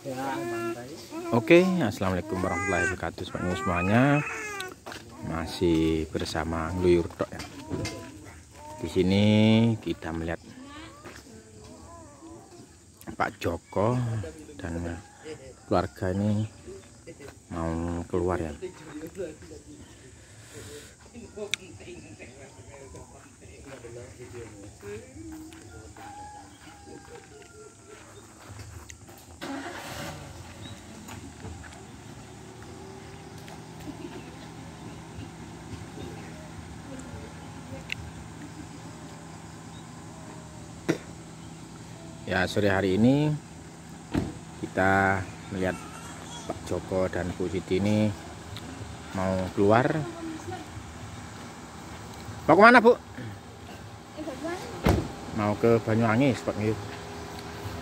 Oke, assalamualaikum warahmatullahi wabarakatuh semuanya. Masih bersama Ngeluyur Tok ya. Di sini kita melihat Pak Joko dan keluarga ini mau keluar ya. Ya sore hari ini kita melihat Pak Joko dan Bu Siti ini mau keluar. Mau ke mana Bu? Mau ke Banyuwangi seperti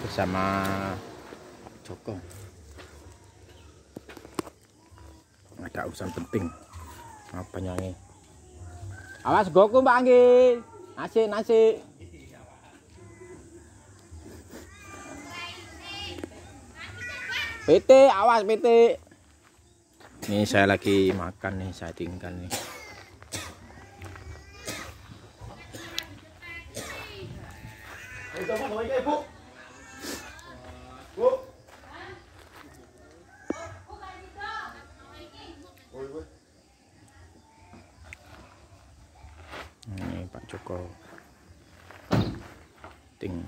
bersama Pak Joko. Ada urusan penting mau Banyuwangi. Awas goku Mbak Anggi. Nasi nasi. PT awas PT ini saya lagi makan nih saya tinggal nih. Ini Pak Joko. Ting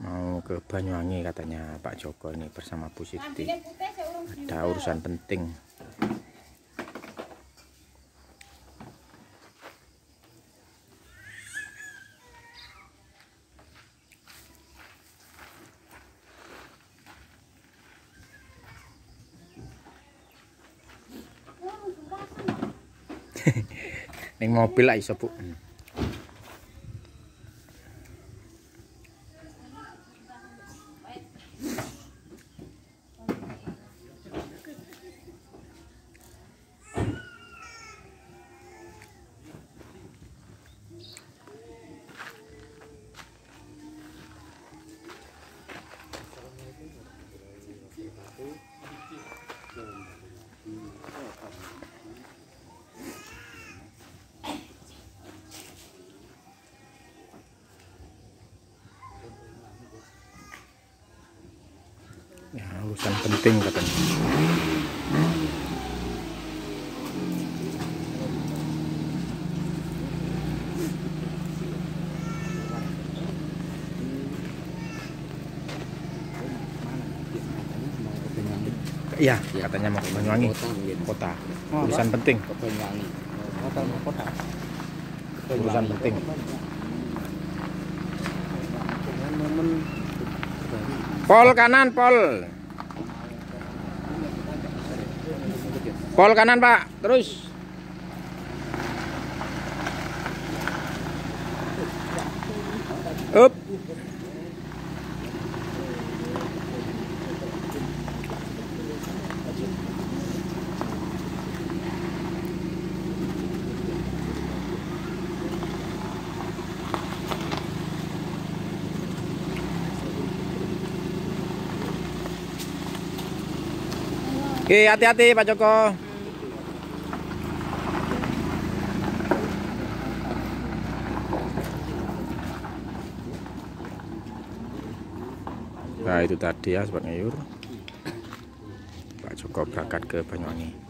mau ke Banyuwangi katanya Pak Joko ini bersama Bu Siti. Ada urusan penting. Neng mobil lah iso Bu. Ya, urusan penting katanya. Iya, katanya mau ke Banyuwangi kota. Urusan penting. Urusan penting. Pol kanan, pol. Pol kanan, Pak. Terus. Oke, hati-hati Pak Joko. Nah, itu tadi ya Sobat Ngayur. Pak Joko berangkat ke Banyuwangi.